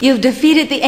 You've defeated the